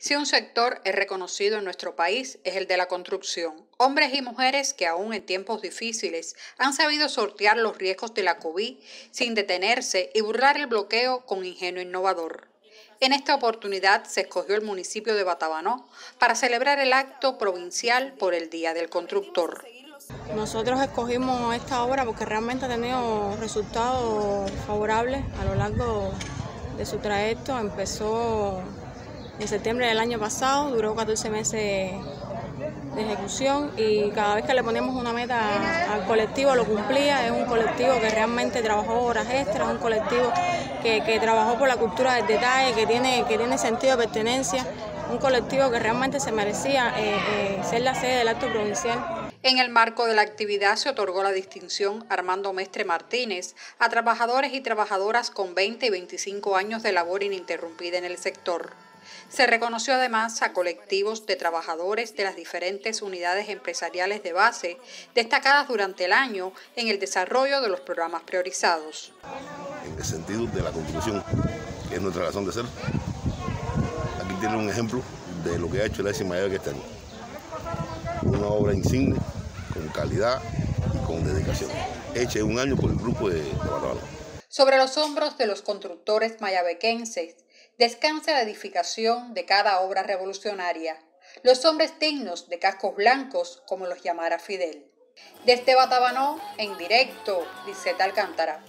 Si un sector es reconocido en nuestro país es el de la construcción. Hombres y mujeres que aún en tiempos difíciles han sabido sortear los riesgos de la COVID sin detenerse y burlar el bloqueo con ingenio innovador. En esta oportunidad se escogió el municipio de Batabanó para celebrar el acto provincial por el Día del Constructor. Nosotros escogimos esta obra porque realmente ha tenido resultados favorables a lo largo de su trayecto. Empezó en septiembre del año pasado, duró 14 meses de ejecución y cada vez que le ponemos una meta al colectivo lo cumplía. Es un colectivo que realmente trabajó horas extras, un colectivo que, trabajó por la cultura del detalle, que tiene, que tiene sentido de pertenencia, un colectivo que realmente se merecía eh, eh, ser la sede del acto provincial. En el marco de la actividad se otorgó la distinción Armando Mestre Martínez a trabajadores y trabajadoras con 20 y 25 años de labor ininterrumpida en el sector. Se reconoció además a colectivos de trabajadores de las diferentes unidades empresariales de base destacadas durante el año en el desarrollo de los programas priorizados. En el sentido de la construcción, que es nuestra razón de ser, aquí tiene un ejemplo de lo que ha hecho la mayor que está Una obra insigne, con calidad y con dedicación, hecha en un año por el grupo de, de Sobre los hombros de los constructores mayabequenses, descansa la edificación de cada obra revolucionaria, los hombres dignos de cascos blancos, como los llamara Fidel. Desde Batabanó, en directo, Liseta Alcántara.